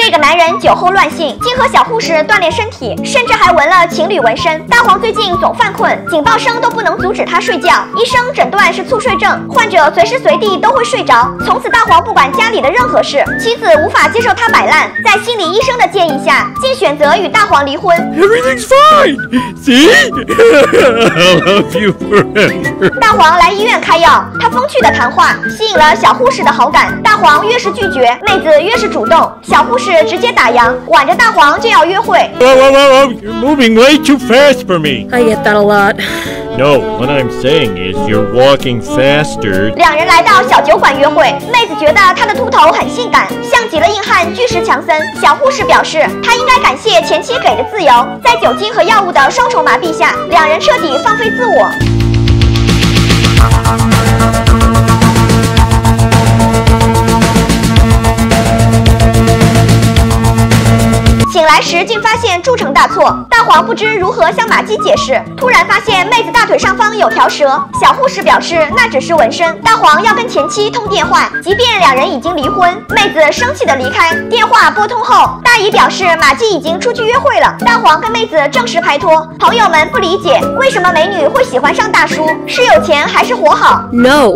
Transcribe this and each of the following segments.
这个男人酒后乱性，竟和小护士锻炼身体，甚至还纹了情侣纹身。大黄最近总犯困，警报声都不能阻止他睡觉。医生诊断是猝睡症，患者随时随地都会睡着。从此，大黄不管家里的任何事，妻子无法接受他摆烂，在心理医生的建议下，竟选择与大黄离婚。Everything's fine. See? I'll love you forever. 大黄来医院开药，他风趣的谈话吸引了小护士的好感。大黄越是拒绝，妹子越是主动，小护士直接打烊，挽着大黄就要约会。Whoa, whoa, whoa, whoa. You're moving way too fast for me. I get that a lot. No, what I'm saying is you're walking faster. 两人来到小酒馆约会，妹子觉得他的秃头很性感，像极了硬汉巨石强森。小护士表示，她应该感谢前妻给的自由。在酒精和药物的双重麻痹下，两人彻底放飞自我。来时竟发现铸成大错，大黄不知如何向马姬解释。突然发现妹子大腿上方有条蛇，小护士表示那只是纹身。大黄要跟前妻通电话，即便两人已经离婚，妹子生气的离开。电话拨通后，大姨表示马姬已经出去约会了，大黄跟妹子正式拍拖。朋友们不理解为什么美女会喜欢上大叔，是有钱还是活好？No.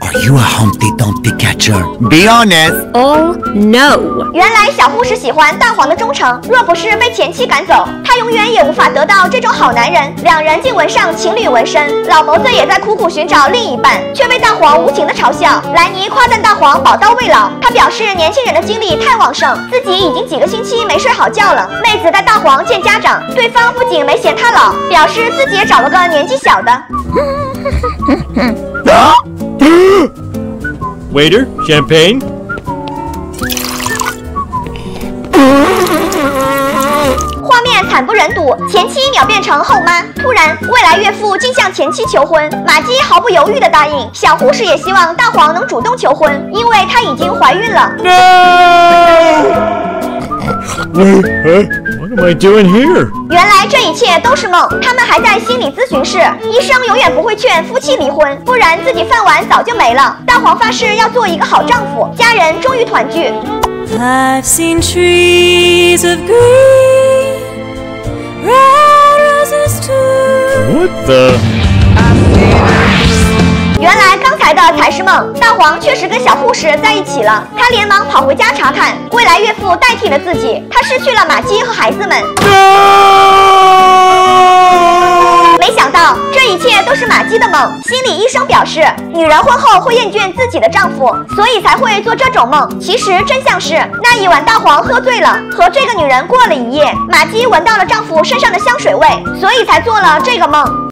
Are you a Humpty Dumpty catcher? Be honest. Oh no. 原来小护士喜欢大黄的忠成，若不是被前妻赶走，他永远也无法得到这种好男人。两人竟纹上情侣纹身，老谋子也在苦苦寻找另一半，却被大黄无情的嘲笑。莱尼夸赞大黄宝刀未老，他表示年轻人的精力太旺盛，自己已经几个星期没睡好觉了。妹子带大黄见家长，对方不仅没嫌他老，表示自己也找了个年纪小的。Waiter, champagne? 惨不忍睹，前妻秒变成后妈。突然，未来岳父竟向前妻求婚，马姬毫不犹豫地答应。小护士也希望大黄能主动求婚，因为她已经怀孕了。No! What am I doing here? 原来这一切都是梦，他们还在心理咨询室。医生永远不会劝夫妻离婚，不然自己饭碗早就没了。大黄发誓要做一个好丈夫，家人终于团聚。I've seen trees of green, 原来刚才的才是梦，大黄确实跟小护士在一起了。他连忙跑回家查看，未来岳父代替了自己，他失去了马姬和孩子们。没想到这一切都是马姬的梦。心理医生表示，女人婚后会厌倦自己的丈夫，所以才会做这种梦。其实真相是，那一晚大黄喝醉了，和这个女人过了一夜，马姬闻到了丈夫身上的香水味，所以才做了这个梦。